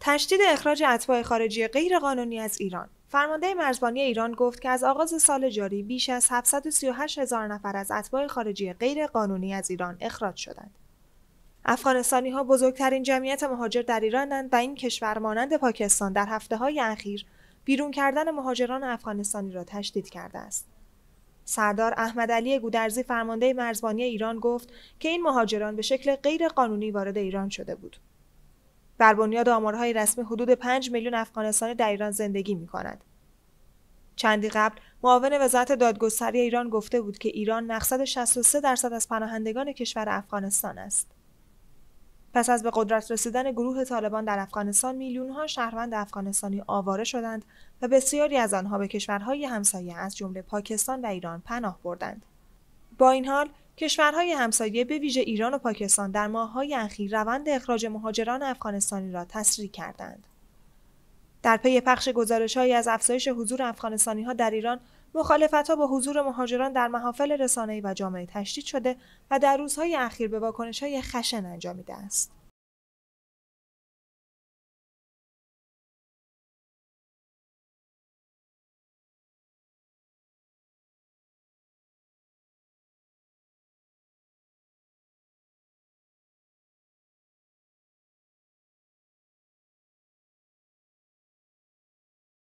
تشدید اخراج اتباع خارجی غیرقانونی از ایران فرمانده مرزبانی ایران گفت که از آغاز سال جاری بیش از 738 هزار نفر از اتباع خارجی غیرقانونی از ایران اخراج شدند. افغانستانی ها بزرگترین جمعیت مهاجر در ایرانند و این کشور مانند پاکستان در هفته های اخیر بیرون کردن مهاجران افغانستانی را تشدید کرده است. سردار احمد علی گودرزی فرمانده مرزبانی ایران گفت که این مهاجران به شکل غیر قانونی وارد ایران شده بود. بر بنیاد آمارهای رسمی حدود 5 میلیون افغانستانی در ایران زندگی می کند. چندی قبل معاون وزارت دادگستری ایران گفته بود که ایران مقصد 63 درصد از پناهندگان کشور افغانستان است. پس از به قدرت رسیدن گروه طالبان در افغانستان میلیونها شهروند افغانستانی آواره شدند و بسیاری از آنها به کشورهای همسایه از جمله پاکستان و ایران پناه بردند. با این حال کشورهای همسایه به ویژه ایران و پاکستان در ماه‌های اخیر روند اخراج مهاجران افغانستانی را تسریع کردند. در پی پخش گزارشهایی از افزایش حضور افغانستانی در ایران مخالفتها با حضور مهاجران در محافل رسانه‌ای و جامعه تشدید شده و در روزهای اخیر به واکنش‌های خشن انجامیده است.